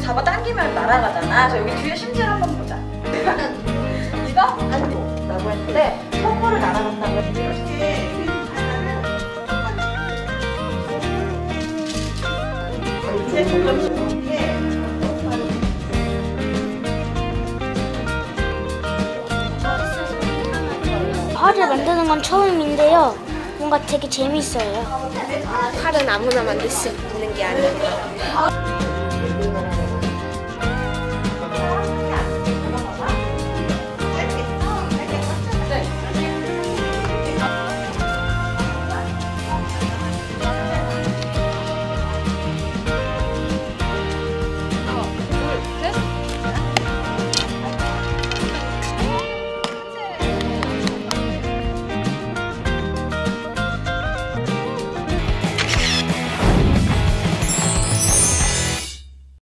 잡아당기면 날아가잖아. 그래서 여기 뒤에 심지를 한번 보자. 이거 발도라고 했는데 뽀뽀를 날아간다고 이렇게 이제 점점 이렇게 활을 만드는 건 처음인데요. 뭔가 되게 재밌어요. 팔은 아무나 만들 수 있는 게 아니에요.